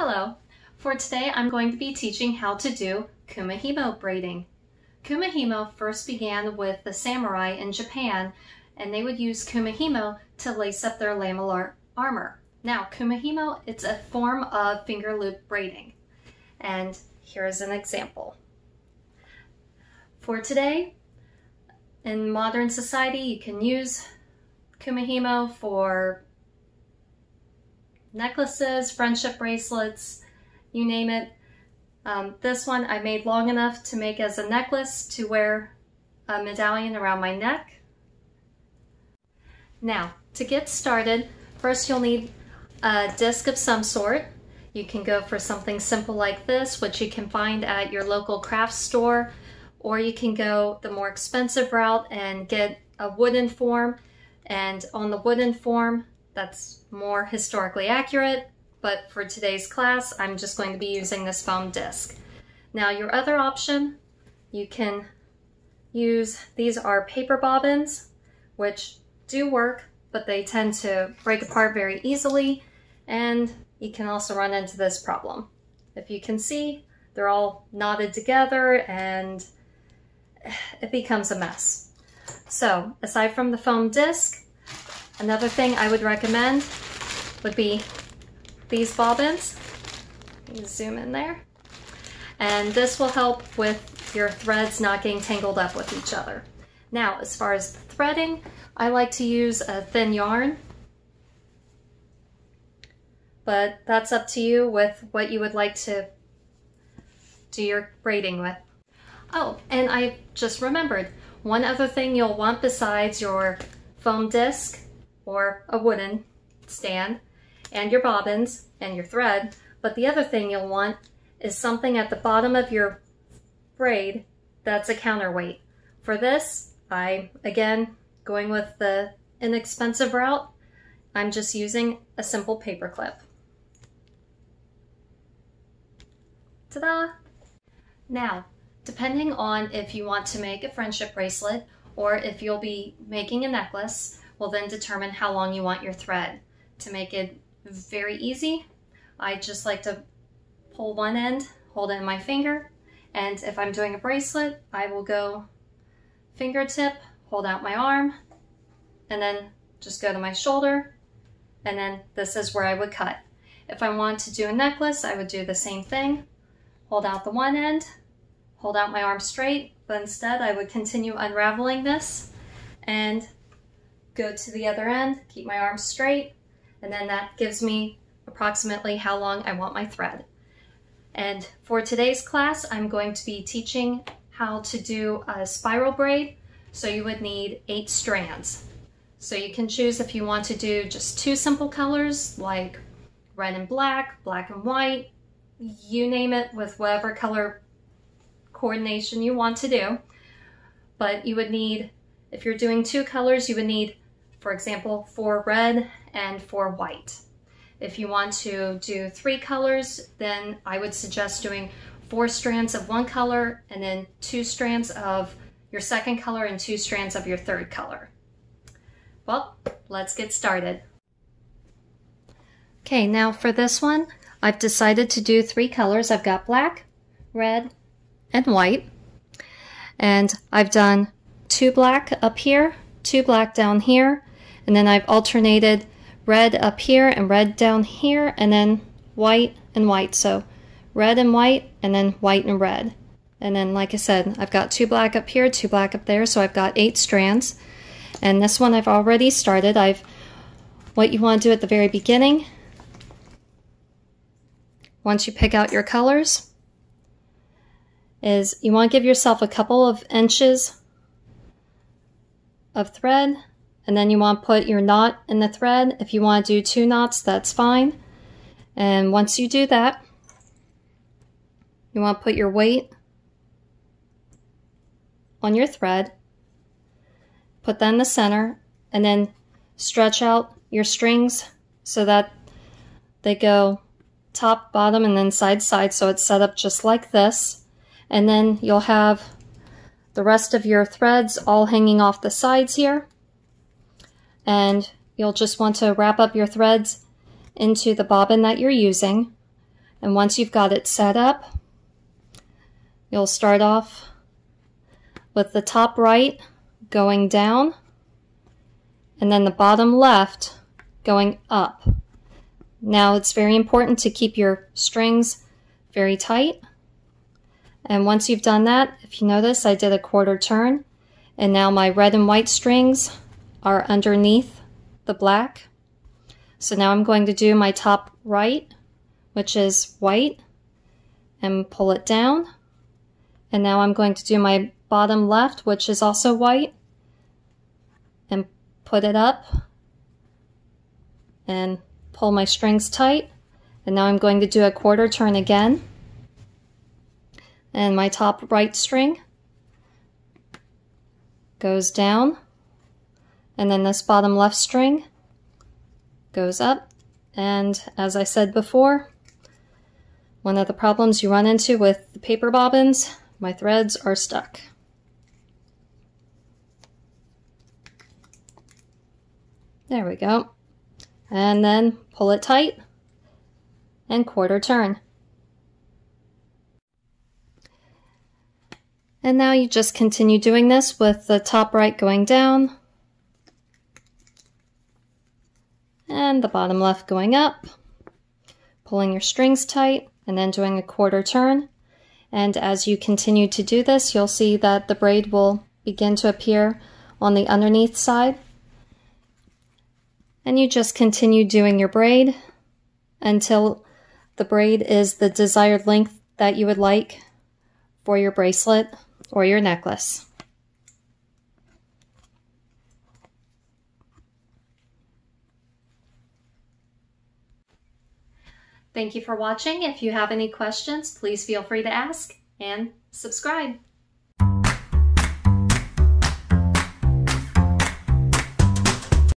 Hello. For today, I'm going to be teaching how to do kumihimo braiding. Kumihimo first began with the samurai in Japan, and they would use kumihimo to lace up their lamellar armor. Now, kumihimo, it's a form of finger loop braiding. And here's an example. For today, in modern society, you can use kumihimo for necklaces, friendship bracelets, you name it. Um, this one I made long enough to make as a necklace to wear a medallion around my neck. Now, to get started, first you'll need a disc of some sort. You can go for something simple like this, which you can find at your local craft store, or you can go the more expensive route and get a wooden form. And on the wooden form, that's more historically accurate, but for today's class, I'm just going to be using this foam disc. Now your other option, you can use, these are paper bobbins, which do work, but they tend to break apart very easily, and you can also run into this problem. If you can see, they're all knotted together and it becomes a mess. So aside from the foam disc, Another thing I would recommend would be these bobbins. zoom in there. And this will help with your threads not getting tangled up with each other. Now, as far as threading, I like to use a thin yarn, but that's up to you with what you would like to do your braiding with. Oh, and I just remembered, one other thing you'll want besides your foam disc or a wooden stand and your bobbins and your thread. But the other thing you'll want is something at the bottom of your braid that's a counterweight. For this, I, again, going with the inexpensive route, I'm just using a simple paper clip. Ta-da! Now, depending on if you want to make a friendship bracelet or if you'll be making a necklace, will then determine how long you want your thread. To make it very easy, I just like to pull one end, hold it in my finger, and if I'm doing a bracelet, I will go fingertip, hold out my arm, and then just go to my shoulder, and then this is where I would cut. If I want to do a necklace, I would do the same thing. Hold out the one end, hold out my arm straight, but instead I would continue unraveling this and go to the other end, keep my arms straight, and then that gives me approximately how long I want my thread. And for today's class, I'm going to be teaching how to do a spiral braid. So you would need eight strands. So you can choose if you want to do just two simple colors like red and black, black and white, you name it with whatever color coordination you want to do. But you would need, if you're doing two colors, you would need for example, four red and four white. If you want to do three colors, then I would suggest doing four strands of one color and then two strands of your second color and two strands of your third color. Well, let's get started. Okay, now for this one, I've decided to do three colors. I've got black, red, and white. And I've done two black up here, two black down here, and then I've alternated red up here and red down here and then white and white. So red and white and then white and red. And then like I said, I've got two black up here, two black up there. So I've got eight strands. And this one I've already started. I've what you want to do at the very beginning. Once you pick out your colors is you want to give yourself a couple of inches of thread and then you want to put your knot in the thread. If you want to do two knots, that's fine. And once you do that, you want to put your weight on your thread, put that in the center, and then stretch out your strings so that they go top, bottom, and then side, side, so it's set up just like this. And then you'll have the rest of your threads all hanging off the sides here and you'll just want to wrap up your threads into the bobbin that you're using And once you've got it set up, you'll start off with the top right going down and then the bottom left going up. Now it's very important to keep your strings very tight. And once you've done that, if you notice, I did a quarter turn and now my red and white strings are underneath the black. So now I'm going to do my top right, which is white, and pull it down. And now I'm going to do my bottom left, which is also white, and put it up and pull my strings tight. And now I'm going to do a quarter turn again. And my top right string goes down. And then this bottom left string goes up. And as I said before, one of the problems you run into with the paper bobbins, my threads are stuck. There we go. And then pull it tight and quarter turn. And now you just continue doing this with the top right going down the bottom left going up, pulling your strings tight and then doing a quarter turn. And as you continue to do this, you'll see that the braid will begin to appear on the underneath side and you just continue doing your braid until the braid is the desired length that you would like for your bracelet or your necklace. Thank you for watching. If you have any questions, please feel free to ask and subscribe.